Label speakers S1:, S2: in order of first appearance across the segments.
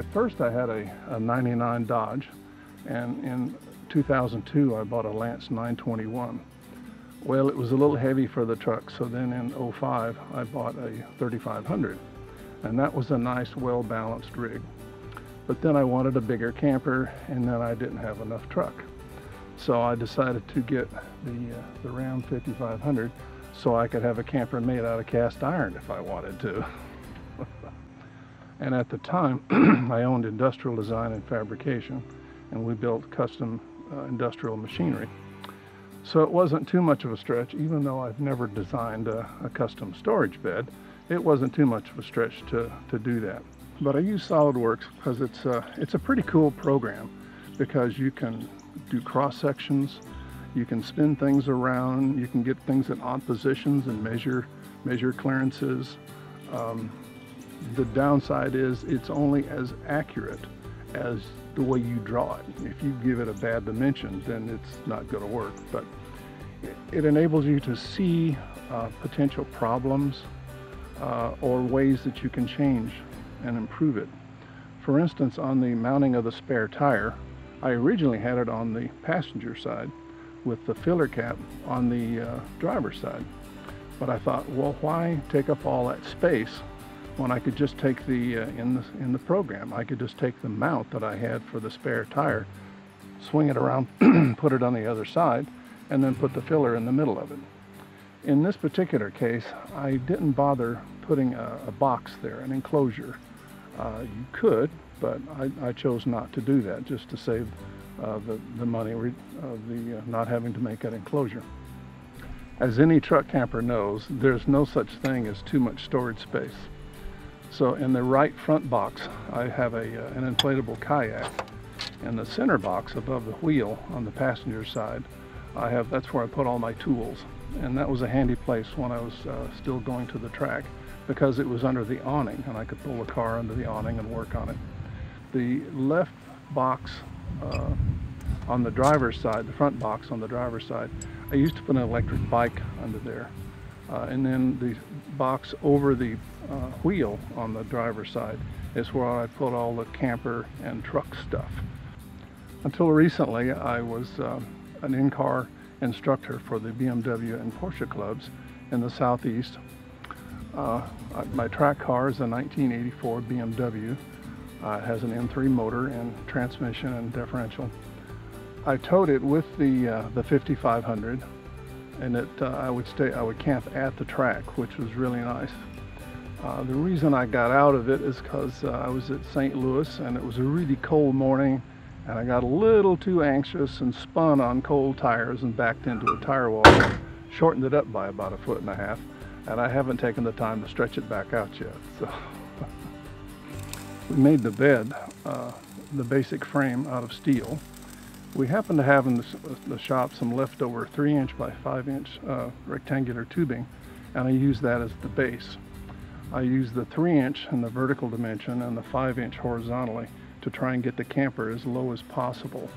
S1: At first I had a, a 99 Dodge and in 2002 I bought a Lance 921. Well, it was a little heavy for the truck, so then in 05 I bought a 3500 and that was a nice well-balanced rig. But then I wanted a bigger camper and then I didn't have enough truck. So I decided to get the, uh, the Ram 5500 so I could have a camper made out of cast iron if I wanted to. and at the time, I owned industrial design and fabrication, and we built custom uh, industrial machinery. So it wasn't too much of a stretch, even though I've never designed a, a custom storage bed, it wasn't too much of a stretch to, to do that. But I use SolidWorks because it's a, it's a pretty cool program because you can do cross sections, you can spin things around, you can get things in odd positions and measure, measure clearances. Um, the downside is it's only as accurate as the way you draw it. If you give it a bad dimension, then it's not going to work. But it enables you to see uh, potential problems uh, or ways that you can change and improve it. For instance, on the mounting of the spare tire, I originally had it on the passenger side with the filler cap on the uh, driver's side. But I thought, well, why take up all that space when I could just take the, uh, in, the, in the program, I could just take the mount that I had for the spare tire, swing it around, put it on the other side, and then put the filler in the middle of it. In this particular case, I didn't bother putting a, a box there, an enclosure. Uh, you could, but I, I, chose not to do that just to save uh, the, the money of the uh, not having to make that enclosure. As any truck camper knows, there's no such thing as too much storage space. So in the right front box, I have a, uh, an inflatable kayak. In the center box above the wheel on the passenger side, I have, that's where I put all my tools. And that was a handy place when I was uh, still going to the track because it was under the awning and I could pull the car under the awning and work on it. The left box uh, on the driver's side, the front box on the driver's side, I used to put an electric bike under there. Uh, and then the box over the uh, wheel on the driver's side is where I put all the camper and truck stuff. Until recently, I was uh, an in-car instructor for the BMW and Porsche clubs in the Southeast. Uh, my track car is a 1984 BMW. Uh, it has an M3 motor and transmission and differential. I towed it with the uh, the 5500, and it uh, I would stay I would camp at the track, which was really nice. Uh, the reason I got out of it is because uh, I was at St. Louis and it was a really cold morning and I got a little too anxious and spun on cold tires and backed into a tire wall, shortened it up by about a foot and a half, and I haven't taken the time to stretch it back out yet. So we made the bed, uh, the basic frame out of steel. We happen to have in the, the shop some leftover 3 inch by 5 inch uh, rectangular tubing and I use that as the base. I use the 3 inch in the vertical dimension and the 5 inch horizontally to try and get the camper as low as possible.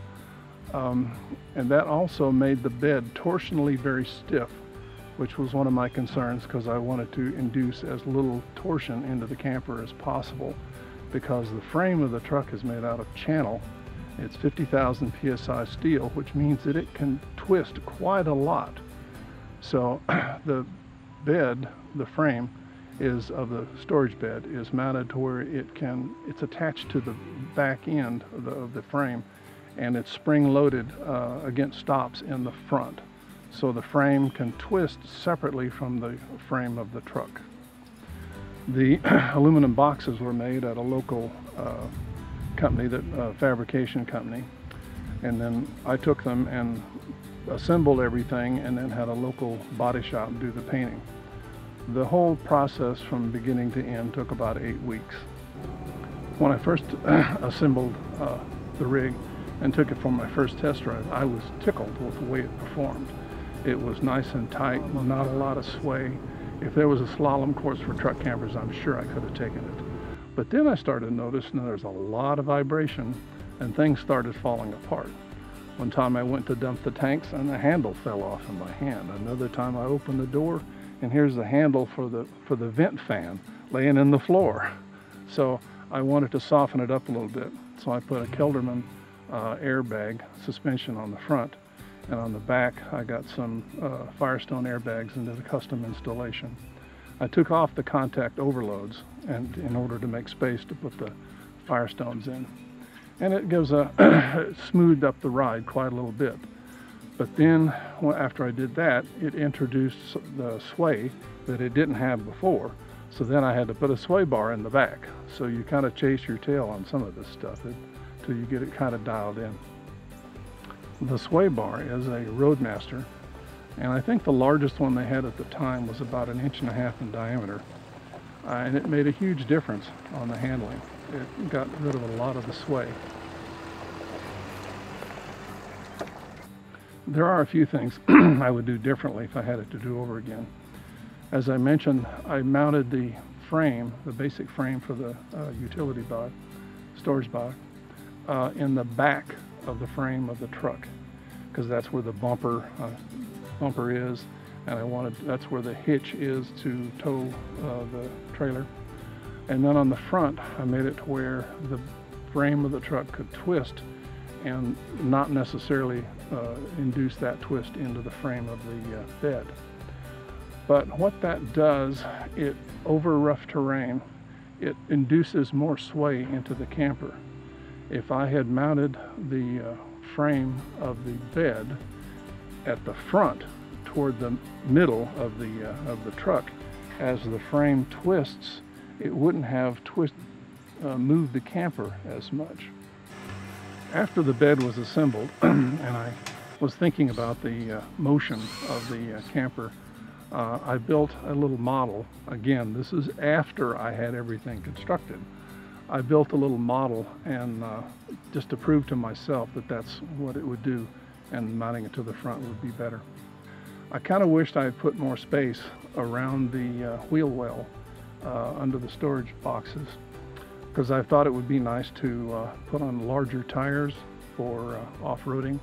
S1: Um, and that also made the bed torsionally very stiff, which was one of my concerns because I wanted to induce as little torsion into the camper as possible because the frame of the truck is made out of channel. It's 50,000 psi steel, which means that it can twist quite a lot. So the bed, the frame, is of the storage bed is mounted to where it can it's attached to the back end of the, of the frame and it's spring loaded uh, against stops in the front so the frame can twist separately from the frame of the truck the aluminum boxes were made at a local uh, company that uh, fabrication company and then I took them and assembled everything and then had a local body shop do the painting the whole process from beginning to end took about eight weeks. When I first assembled uh, the rig and took it for my first test drive, I was tickled with the way it performed. It was nice and tight, not a lot of sway. If there was a slalom course for truck campers, I'm sure I could have taken it. But then I started noticing there's a lot of vibration and things started falling apart. One time I went to dump the tanks and the handle fell off in my hand. Another time I opened the door and here's the handle for the for the vent fan laying in the floor. So I wanted to soften it up a little bit. So I put a Kelderman uh, airbag suspension on the front and on the back I got some uh, Firestone airbags into the custom installation. I took off the contact overloads and in order to make space to put the Firestones in. And it gives a smoothed up the ride quite a little bit. But then after I did that, it introduced the sway that it didn't have before. So then I had to put a sway bar in the back. So you kind of chase your tail on some of this stuff until you get it kind of dialed in. The sway bar is a Roadmaster, and I think the largest one they had at the time was about an inch and a half in diameter. Uh, and it made a huge difference on the handling. It got rid of a lot of the sway. There are a few things I would do differently if I had it to do over again. As I mentioned, I mounted the frame, the basic frame for the uh, utility box, storage box, uh, in the back of the frame of the truck because that's where the bumper uh, bumper is and I wanted that's where the hitch is to tow uh, the trailer. And then on the front I made it to where the frame of the truck could twist and not necessarily uh, induce that twist into the frame of the uh, bed. But what that does it over rough terrain it induces more sway into the camper. If I had mounted the uh, frame of the bed at the front toward the middle of the, uh, of the truck, as the frame twists, it wouldn't have twist, uh, moved the camper as much. After the bed was assembled, and I was thinking about the uh, motion of the uh, camper, uh, I built a little model. Again, this is after I had everything constructed. I built a little model and uh, just to prove to myself that that's what it would do and mounting it to the front would be better. I kind of wished I had put more space around the uh, wheel well uh, under the storage boxes because I thought it would be nice to uh, put on larger tires for uh, off-roading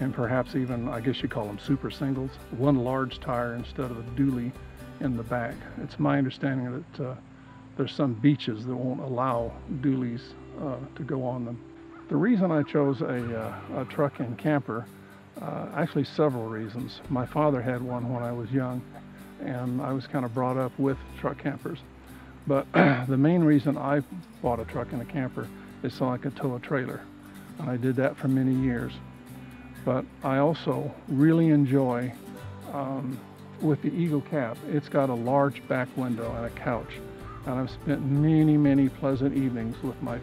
S1: and perhaps even, I guess you call them super singles, one large tire instead of a dually in the back. It's my understanding that uh, there's some beaches that won't allow dualies uh, to go on them. The reason I chose a, uh, a truck and camper, uh, actually several reasons. My father had one when I was young and I was kind of brought up with truck campers. But the main reason I bought a truck and a camper is so I could tow a trailer. And I did that for many years. But I also really enjoy, um, with the Eagle Cap, it's got a large back window and a couch and I've spent many, many pleasant evenings with my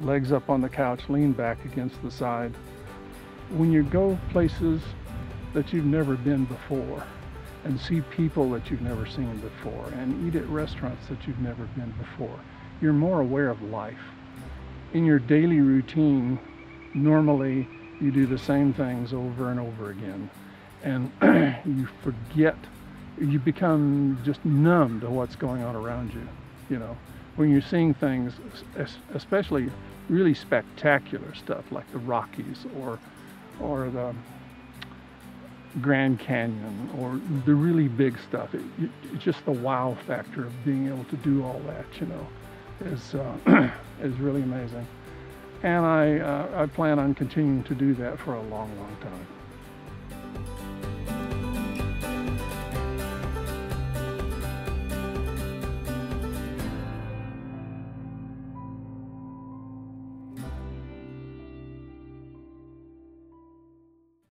S1: legs up on the couch, lean back against the side. When you go places that you've never been before and see people that you've never seen before and eat at restaurants that you've never been before, you're more aware of life. In your daily routine, normally you do the same things over and over again and you forget you become just numb to what's going on around you. You know, when you're seeing things, especially really spectacular stuff like the Rockies or or the Grand Canyon or the really big stuff. It, it, it's just the wow factor of being able to do all that. You know, is uh, is really amazing. And I uh, I plan on continuing to do that for a long, long time.